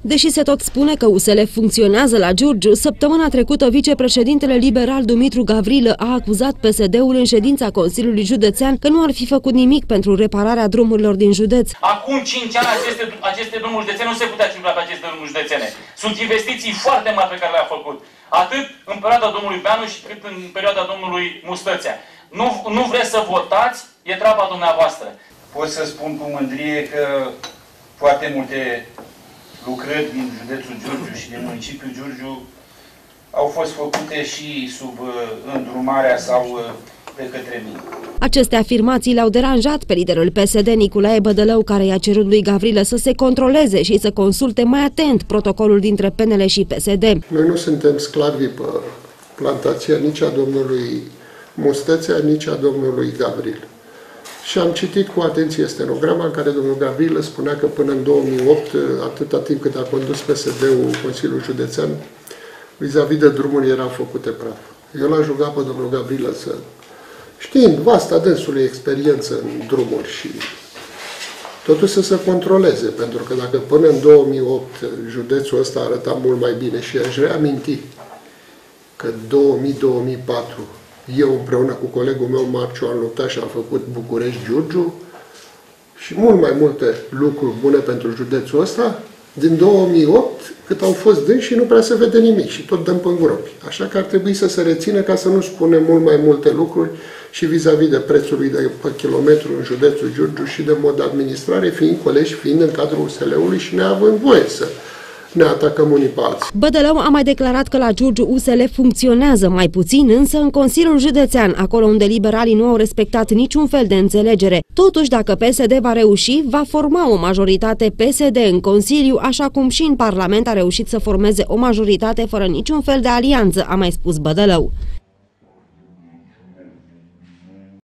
Deși se tot spune că USL funcționează la Giurgiu, săptămâna trecută vicepreședintele liberal Dumitru Gavrilă a acuzat PSD-ul în ședința Consiliului Județean că nu ar fi făcut nimic pentru repararea drumurilor din județ. Acum 5 ani aceste, aceste drumuri județene nu se putea circula pe aceste drumuri județene. Sunt investiții foarte mari pe care le-a făcut. Atât în perioada domnului Beanu și cât în perioada domnului Mustățea. Nu, nu vreți să votați, e treaba dumneavoastră. Pot să spun cu mândrie că foarte multe lucrări din județul Giurgiu și din municipiul Giurgiu au fost făcute și sub uh, îndrumarea sau uh, de către mine. Aceste afirmații le-au deranjat pe liderul PSD Nicolae Bădălău, care i-a cerut lui Gavrilă să se controleze și să consulte mai atent protocolul dintre PNL și PSD. Noi nu suntem sclavi pe plantația nici a domnului Mustățea, nici a domnului Gavril. Și am citit cu atenție stenograma în care domnul Gavril spunea că până în 2008, atâta timp cât a condus PSD-ul Consiliul Județean, vis-a-vis -vis de drumuri erau făcute praf. Eu l-am jucat pe domnul Gavril să, știind vasta dânsului experiență în drumuri și totuși să se controleze, pentru că dacă până în 2008 județul ăsta arăta mult mai bine și aș reaminti că 2000-2004 eu împreună cu colegul meu Marciu am luptat și am făcut București-Giurgiu și mult mai multe lucruri bune pentru județul ăsta. Din 2008, cât au fost dâns și nu prea se vede nimic și tot dăm pe gropi. Așa că ar trebui să se rețină ca să nu spunem mult mai multe lucruri și vis-a-vis -vis de prețul de pe kilometru în județul Giurgiu și de mod de administrare, fiind colegi, fiind în cadrul USL-ului și neavând voie să ne atacăm unii pe alții. Bădălău a mai declarat că la Giurgiu USL funcționează mai puțin, însă în Consiliul Județean, acolo unde liberalii nu au respectat niciun fel de înțelegere. Totuși, dacă PSD va reuși, va forma o majoritate PSD în Consiliu, așa cum și în Parlament a reușit să formeze o majoritate fără niciun fel de alianță, a mai spus Bădălău.